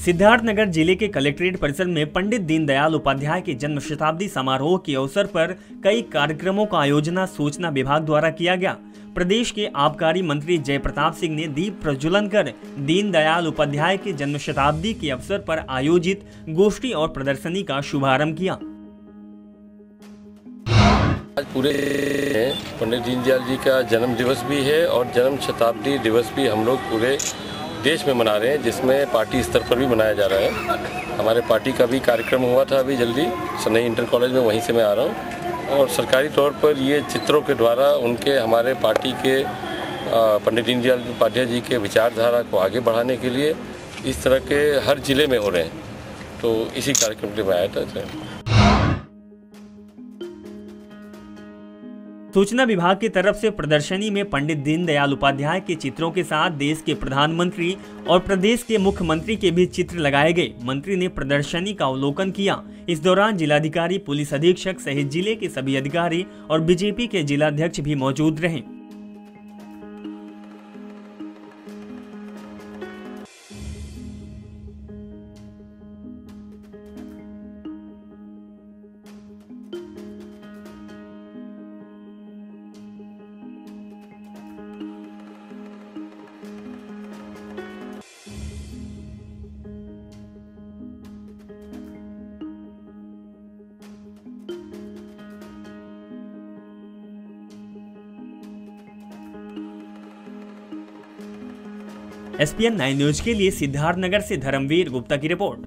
सिद्धार्थनगर ज़िले के कलेक्ट्रेट परिसर में पंडित दीनदयाल उपाध्याय के जन्म शताब्दी समारोह के अवसर पर कई कार्यक्रमों का आयोजन सूचना विभाग द्वारा किया गया। प्रदेश के आबकारी मंत्री जय प्रताप सिंह ने दीप प्रज्वलन कर दीनदयाल उपाध्याय के जन्म शताब्दी के अवसर पर आयोजित गोष्ठी और प्रदर्शनी का शुभारंभ किया। आज पूरे पंडित दीनदयाल जी का जन्म दिवस भी है और जन्म शताब्दी दिवस भी हम लोग पूरे देश में मना रहे हैं, जिसमें पार्टी स्तर पर भी मनाया जा रहा है। हमारे पार्टी का भी कार्यक्रम हुआ था अभी जल्दी, सनई इंटर कॉलेज में वहीं से मैं आ रहा हूँ। और सरकारी तौर पर ये चित्रों के द्वारा उनके, हमारे पार्टी के पंडित दीनदयाल उपाध्याय जी के विचारधारा को आगे बढ़ाने के लिए इस तरह के हर ज़िले में हो रहे हैं। तो इसी कार्यक्रम के लिए मैं आया था सूचना विभाग की तरफ़ से प्रदर्शनी में पंडित दीनदयाल उपाध्याय के चित्रों के साथ देश के प्रधानमंत्री और प्रदेश के मुख्यमंत्री के भी चित्र लगाए गए। मंत्री ने प्रदर्शनी का अवलोकन किया। इस दौरान जिलाधिकारी, पुलिस अधीक्षक सहित ज़िले के सभी अधिकारी और बीजेपी के जिलाध्यक्ष भी मौजूद रहे। एसपीएन नाइन न्यूज़ के लिए सिद्धार्थनगर से धर्मवीर गुप्ता की रिपोर्ट।